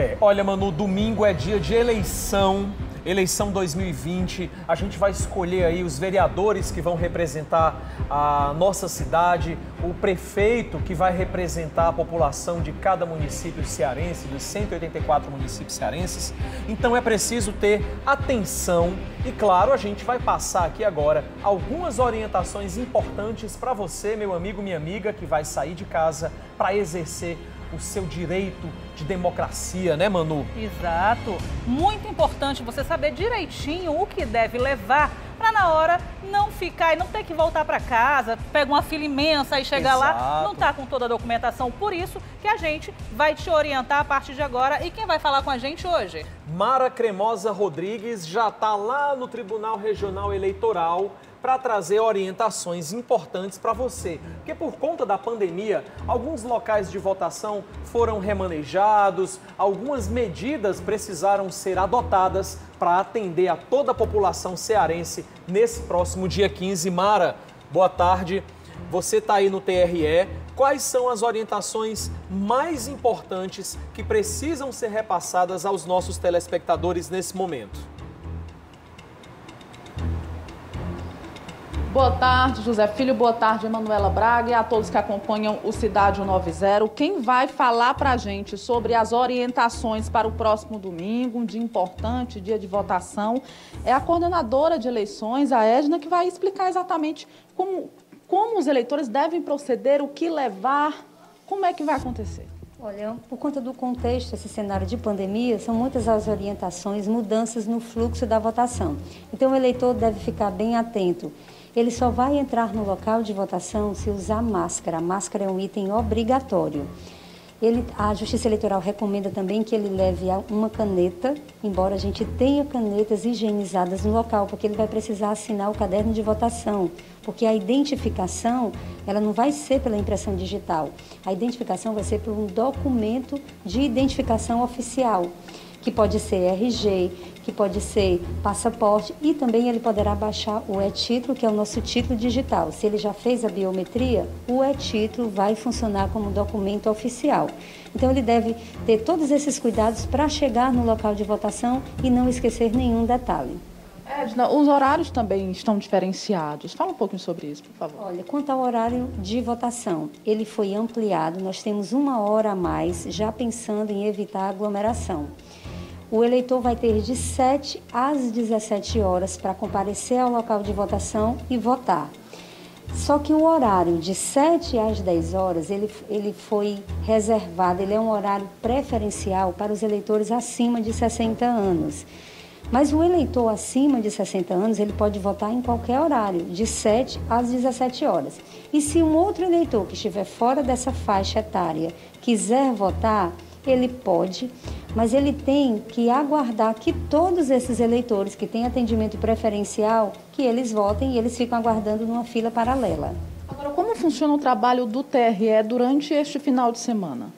É, olha, Manu, domingo é dia de eleição eleição 2020. A gente vai escolher aí os vereadores que vão representar a nossa cidade, o prefeito que vai representar a população de cada município cearense, dos 184 municípios cearenses. Então é preciso ter atenção e, claro, a gente vai passar aqui agora algumas orientações importantes para você, meu amigo, minha amiga, que vai sair de casa para exercer o seu direito de democracia, né, Manu? Exato. Muito importante você saber direitinho o que deve levar para na hora não ficar e não ter que voltar para casa, pega uma fila imensa e chega Exato. lá, não tá com toda a documentação. Por isso que a gente vai te orientar a partir de agora. E quem vai falar com a gente hoje? Mara Cremosa Rodrigues já está lá no Tribunal Regional Eleitoral para trazer orientações importantes para você. Porque por conta da pandemia, alguns locais de votação foram remanejados, algumas medidas precisaram ser adotadas para atender a toda a população cearense nesse próximo dia 15. Mara, boa tarde. Você está aí no TRE. Quais são as orientações mais importantes que precisam ser repassadas aos nossos telespectadores nesse momento? Boa tarde, José Filho. Boa tarde, Emanuela Braga e a todos que acompanham o Cidade 90. Quem vai falar para a gente sobre as orientações para o próximo domingo, um dia importante, dia de votação, é a coordenadora de eleições, a Edna, que vai explicar exatamente como, como os eleitores devem proceder, o que levar, como é que vai acontecer. Olha, por conta do contexto, esse cenário de pandemia, são muitas as orientações, mudanças no fluxo da votação. Então, o eleitor deve ficar bem atento ele só vai entrar no local de votação se usar máscara. A máscara é um item obrigatório. Ele, a Justiça Eleitoral recomenda também que ele leve uma caneta, embora a gente tenha canetas higienizadas no local, porque ele vai precisar assinar o caderno de votação, porque a identificação ela não vai ser pela impressão digital, a identificação vai ser por um documento de identificação oficial que pode ser RG, que pode ser passaporte e também ele poderá baixar o e-título, que é o nosso título digital. Se ele já fez a biometria, o e-título vai funcionar como documento oficial. Então ele deve ter todos esses cuidados para chegar no local de votação e não esquecer nenhum detalhe. Edna, os horários também estão diferenciados. Fala um pouquinho sobre isso, por favor. Olha, quanto ao horário de votação, ele foi ampliado. Nós temos uma hora a mais, já pensando em evitar aglomeração o eleitor vai ter de 7 às 17 horas para comparecer ao local de votação e votar. Só que o horário de 7 às 10 horas, ele, ele foi reservado, ele é um horário preferencial para os eleitores acima de 60 anos. Mas o eleitor acima de 60 anos, ele pode votar em qualquer horário, de 7 às 17 horas. E se um outro eleitor que estiver fora dessa faixa etária quiser votar, ele pode, mas ele tem que aguardar que todos esses eleitores que têm atendimento preferencial, que eles votem e eles ficam aguardando numa fila paralela. Agora, como funciona o trabalho do TRE durante este final de semana?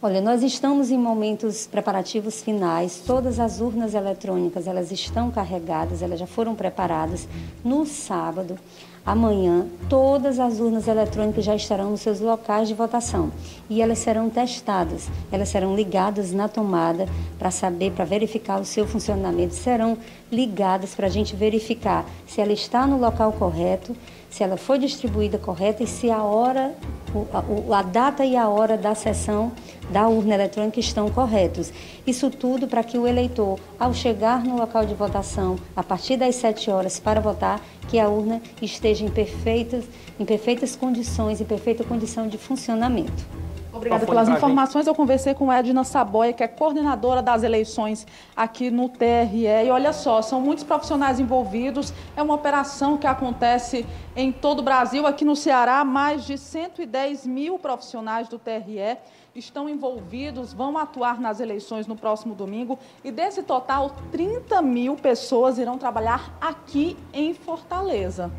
Olha, nós estamos em momentos preparativos finais. Todas as urnas eletrônicas, elas estão carregadas, elas já foram preparadas no sábado. Amanhã, todas as urnas eletrônicas já estarão nos seus locais de votação. E elas serão testadas, elas serão ligadas na tomada para saber, para verificar o seu funcionamento, serão ligadas para a gente verificar se ela está no local correto, se ela foi distribuída correta e se a hora, a, data e a hora da sessão da urna eletrônica estão corretos. Isso tudo para que o eleitor, ao chegar no local de votação, a partir das 7 horas para votar, que a urna esteja em perfeitas, em perfeitas condições, em perfeita condição de funcionamento. Obrigada pelas informações. Eu conversei com Edna Saboia, que é coordenadora das eleições aqui no TRE. E olha só, são muitos profissionais envolvidos. É uma operação que acontece em todo o Brasil. Aqui no Ceará, mais de 110 mil profissionais do TRE estão envolvidos, vão atuar nas eleições no próximo domingo. E desse total, 30 mil pessoas irão trabalhar aqui em Fortaleza.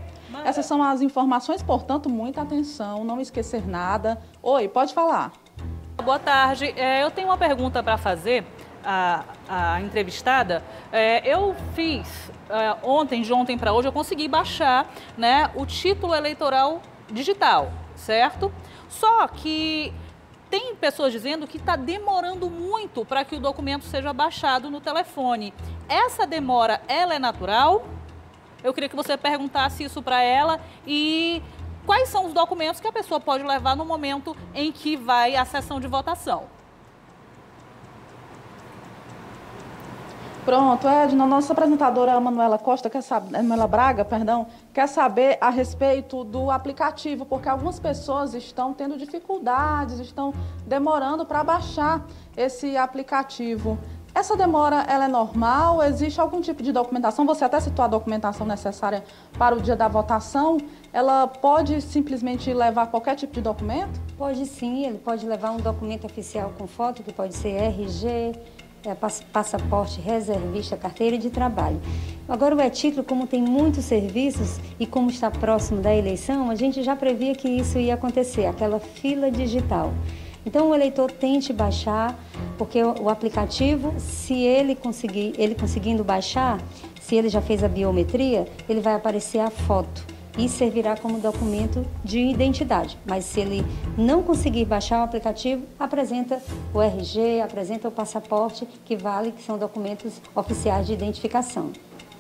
Essas são as informações, portanto, muita atenção, não esquecer nada. Oi, pode falar. Boa tarde. É, eu tenho uma pergunta para fazer à, à entrevistada. É, eu fiz é, ontem, de ontem para hoje, eu consegui baixar né, o título eleitoral digital, certo? Só que tem pessoas dizendo que está demorando muito para que o documento seja baixado no telefone. Essa demora, ela é natural? Eu queria que você perguntasse isso para ela e quais são os documentos que a pessoa pode levar no momento em que vai à sessão de votação. Pronto, Edna, nossa apresentadora Manuela Costa, quer saber, Manuela Braga, perdão, quer saber a respeito do aplicativo, porque algumas pessoas estão tendo dificuldades, estão demorando para baixar esse aplicativo. Essa demora ela é normal? Existe algum tipo de documentação? Você até citou a documentação necessária para o dia da votação. Ela pode simplesmente levar qualquer tipo de documento? Pode sim, ele pode levar um documento oficial com foto, que pode ser RG, é, passaporte, reservista, carteira de trabalho. Agora, o e-título, como tem muitos serviços e como está próximo da eleição, a gente já previa que isso ia acontecer, aquela fila digital. Então, o eleitor tente baixar, porque o aplicativo, se ele conseguir, ele conseguindo baixar, se ele já fez a biometria, ele vai aparecer a foto e servirá como documento de identidade. Mas se ele não conseguir baixar o aplicativo, apresenta o RG, apresenta o passaporte, que vale, que são documentos oficiais de identificação.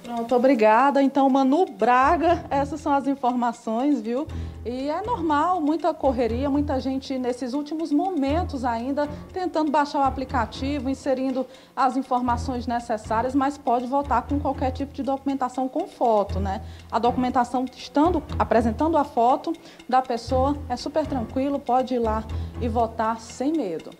Pronto, obrigada. Então, Manu Braga, essas são as informações, viu? E é normal, muita correria, muita gente nesses últimos momentos ainda tentando baixar o aplicativo, inserindo as informações necessárias, mas pode votar com qualquer tipo de documentação com foto, né? A documentação estando apresentando a foto da pessoa é super tranquilo, pode ir lá e votar sem medo.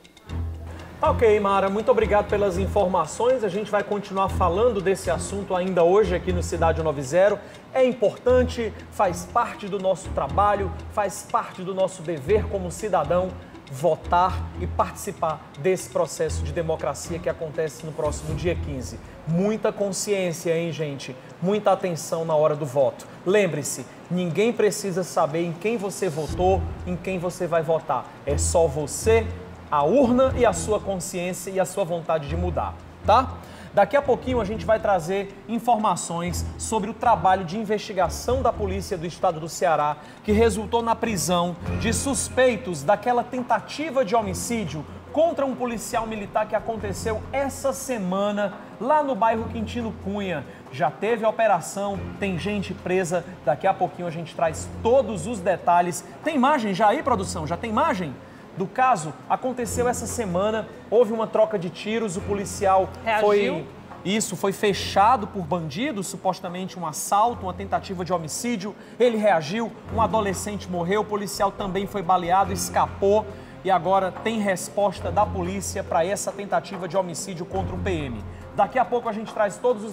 Ok, Mara, muito obrigado pelas informações. A gente vai continuar falando desse assunto ainda hoje aqui no Cidade 90. É importante, faz parte do nosso trabalho, faz parte do nosso dever como cidadão votar e participar desse processo de democracia que acontece no próximo dia 15. Muita consciência, hein, gente? Muita atenção na hora do voto. Lembre-se, ninguém precisa saber em quem você votou, em quem você vai votar. É só você a urna e a sua consciência e a sua vontade de mudar, tá? Daqui a pouquinho a gente vai trazer informações sobre o trabalho de investigação da Polícia do Estado do Ceará, que resultou na prisão de suspeitos daquela tentativa de homicídio contra um policial militar que aconteceu essa semana lá no bairro Quintino Cunha. Já teve operação, tem gente presa. Daqui a pouquinho a gente traz todos os detalhes. Tem imagem já aí, produção? Já tem imagem? Do caso aconteceu essa semana. Houve uma troca de tiros, o policial Reagiu. foi. Isso foi fechado por bandidos, supostamente um assalto, uma tentativa de homicídio. Ele reagiu, um adolescente morreu, o policial também foi baleado, escapou e agora tem resposta da polícia para essa tentativa de homicídio contra um PM. Daqui a pouco a gente traz todos os